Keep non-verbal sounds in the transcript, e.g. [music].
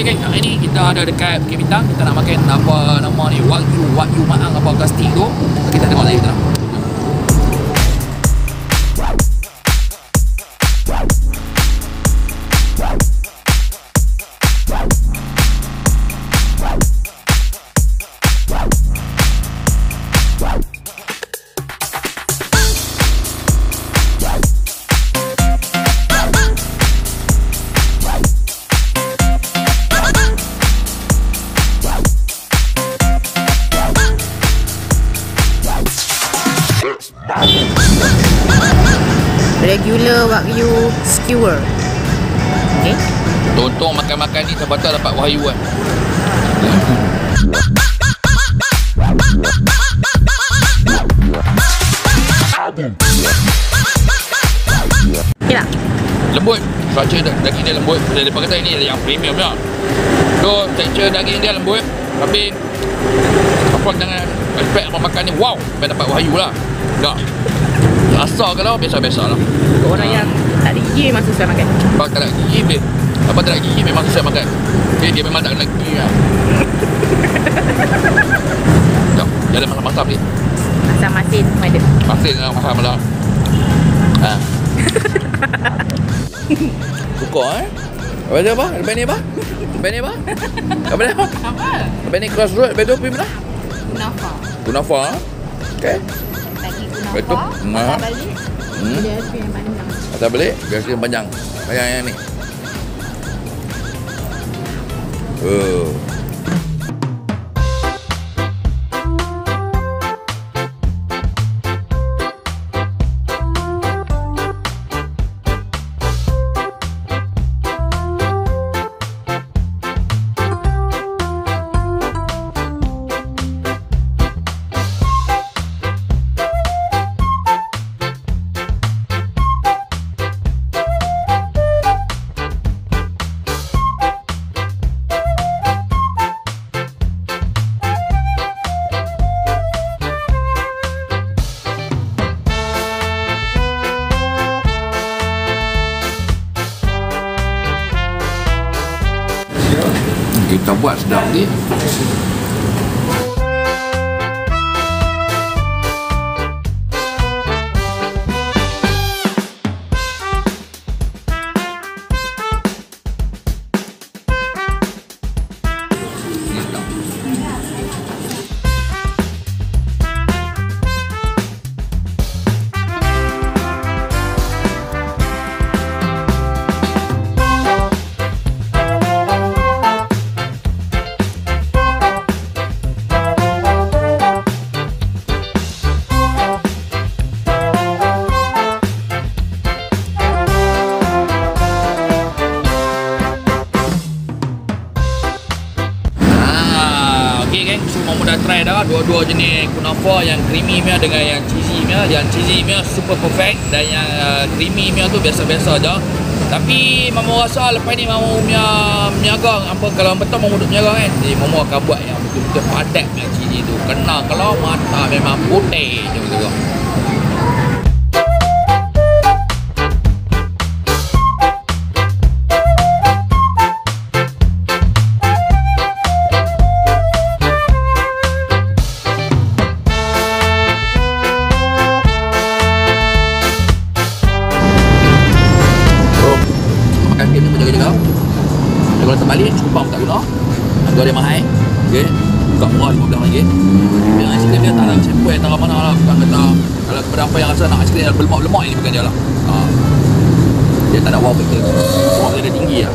Okey geng, hari ni kita ada dekat Bukit Bintang. Kita nak makan apa nama ni? Wagyu, Wagyu Maang apa casting tu. Kita tengok lagi kita regular wagyu skewer. Okay. Tonton makan-makan ni Sebab dapat wahyu kan? Tak? Lembut. Structure da- daging dia lembut. Dia dia kata ini yang premium lah So texture daging dia lembut. Tapi Apa dengan Aspek apa makan ni Wow. Sampai dapat wahyu lah. Tak Rasa kalau biasa-biasa lah Untuk orang yang tak ada gigi memang susah makan. Sebab tak nak gigi. Apa tak nak gigi memang susah makan Okay dia memang tak nak gigi lah Tak Dia ada masam-masam ni Asam masin semua ada. Masin lah masam lah Ha [laughs] Suka eh Apa dia apa? Lepas ni apa? Lepas ni apa? Apa dia? Apa? Lepas ni crossroad Lepas tu pergi mana? Kunafa. Kunafa Okay Kunafa. Betul. Patah balik. Hmm. Dia ada yang panjang. Atas balik Biasa yang panjang Panjang yang ni Oh Kita buat sedap ni try dah dua-dua jenis kunafa yang creamy punya dengan yang cheesy punya. Yang cheesy punya super perfect dan yang uh, creamy punya tu biasa-biasa je. Tapi Mama rasa lepas ni Mama punya menyaga apa kalau betul Mama duduk menyaga kan. Jadi Mama akan buat yang betul-betul padat punya cheesy tu. Kena kalau mata memang putih je betul. Ni pun jaga-jaga. Dan kalau terbalik, cukup tak guna. Harga dia mahal. Okay. Buka murah RM15. Tapi yang aiskrim dia tak ada campur antara mana lah. Bukan kata, kalau kepada apa yang rasa nak aiskrim yang berlemak-lemak ini bukan dia lah. Ha. Dia tak ada wow factor. Wow dia tinggi lah.